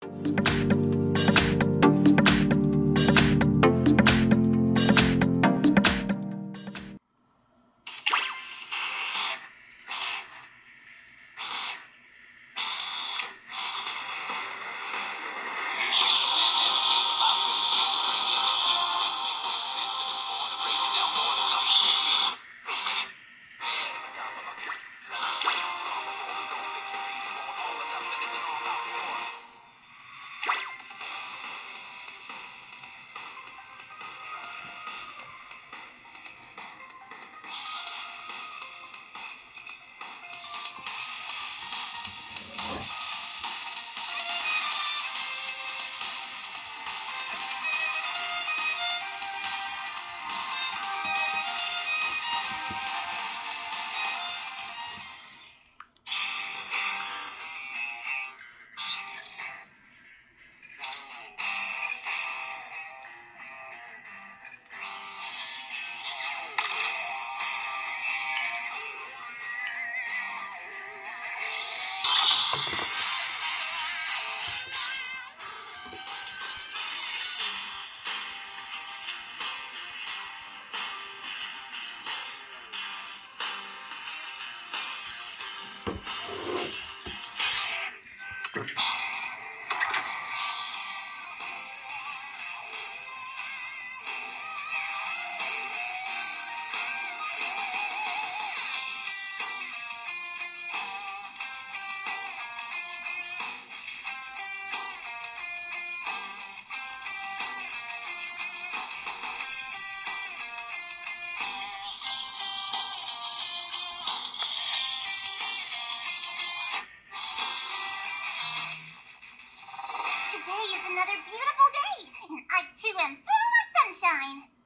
Today Too full of sunshine.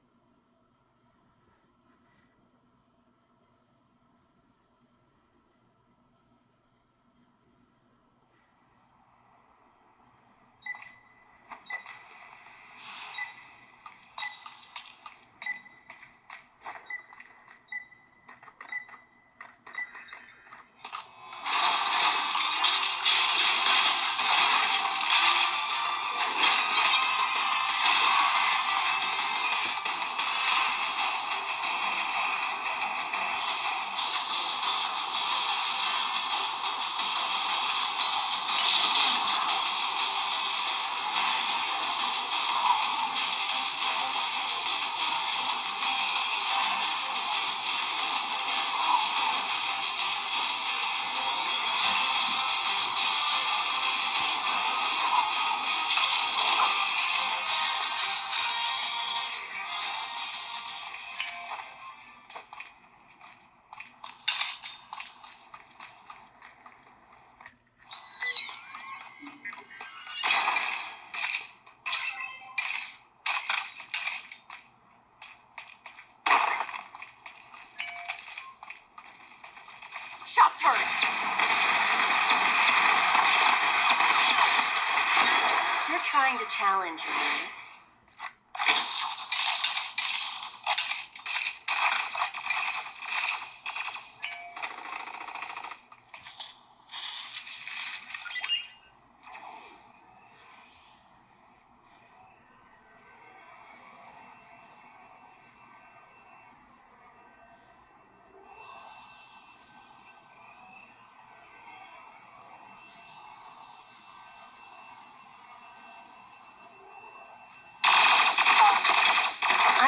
Trying to challenge me.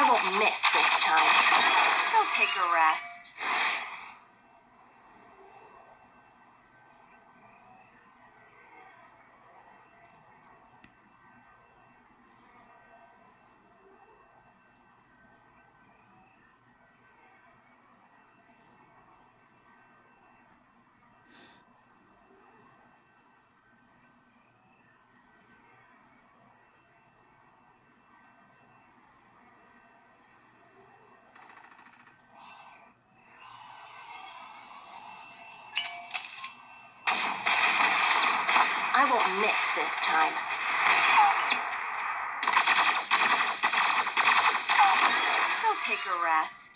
I won't miss this time. Go take a rest. I won't miss this time. Go take a rest.